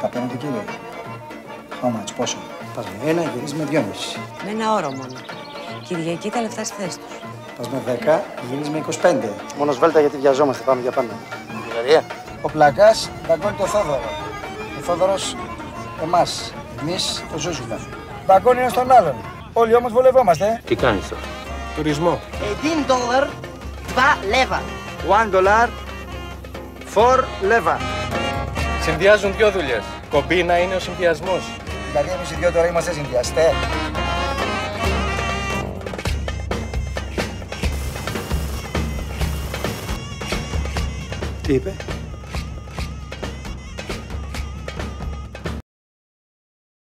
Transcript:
Τα παίρνετε κύριε. How much, πόσο; Πας με ένα, γυρίζεις με δυόμιση. Με ένα όρο μόνο. Κυριακή τα λεφτά στη θέση τους. Πας με δέκα, γυρίζεις με 25. Μόνος σβέλτα γιατί βιαζόμαστε, πάμε για πάντα. Βουλγαρία. Ο Πλακάς δαγκώνει το Θόδωρος. Ο Θόδωρος εμάς. Εμείς το Ζούζουλα. Δαγκώνει ένα στον άλλον. Όλοι όμως βολευόμαστε. ε. Τι κάνεις τώρα; Τουρισμό. 1 dólar, 2 leva. One dollar, four leva. Συνδυάζουν δυο δουλειές. Κομπίνα είναι ο συνδυασμός. Δηλαδή εμείς οι δυο τώρα είμαστε συνδυαστές. Τι είπε;